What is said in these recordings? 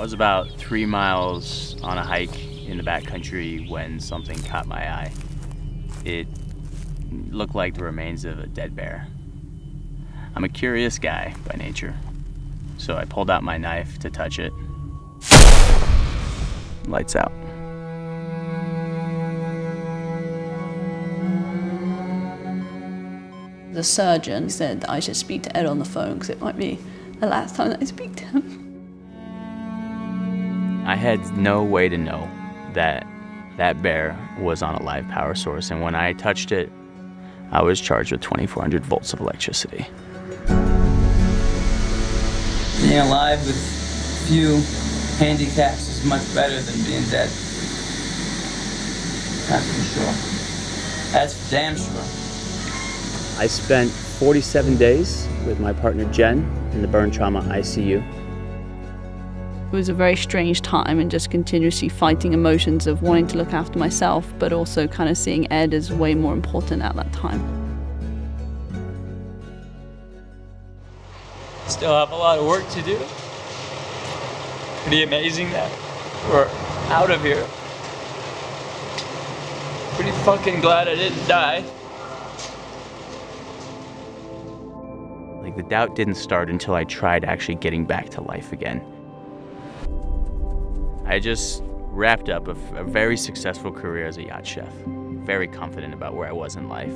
I was about three miles on a hike in the backcountry when something caught my eye. It looked like the remains of a dead bear. I'm a curious guy by nature, so I pulled out my knife to touch it. Lights out. The surgeon said that I should speak to Ed on the phone because it might be the last time that I speak to him. I had no way to know that that bear was on a live power source, and when I touched it, I was charged with 2,400 volts of electricity. Being alive with few handicaps is much better than being dead. That's for sure. That's for damn sure. I spent 47 days with my partner Jen in the burn trauma ICU. It was a very strange time and just continuously fighting emotions of wanting to look after myself, but also kind of seeing Ed as way more important at that time. Still have a lot of work to do. Pretty amazing that we're out of here. Pretty fucking glad I didn't die. Like the doubt didn't start until I tried actually getting back to life again. I just wrapped up a, a very successful career as a yacht chef, very confident about where I was in life.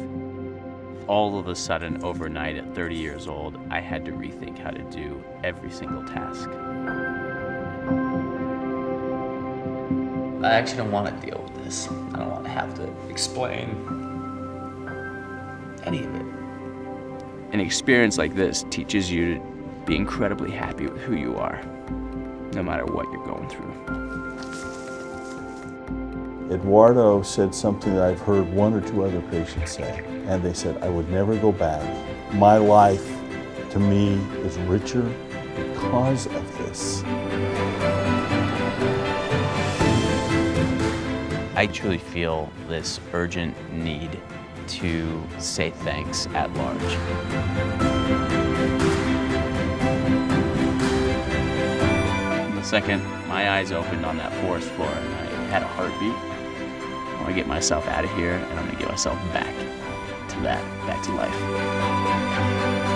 All of a sudden, overnight at 30 years old, I had to rethink how to do every single task. I actually don't want to deal with this. I don't want to have to explain any of it. An experience like this teaches you to be incredibly happy with who you are, no matter what you're going through. Eduardo said something that I've heard one or two other patients say, and they said, I would never go back. My life, to me, is richer because of this. I truly feel this urgent need to say thanks at large. Second my eyes opened on that forest floor and I had a heartbeat, I want to get myself out of here and I'm going to get myself back to that, back to life.